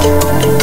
you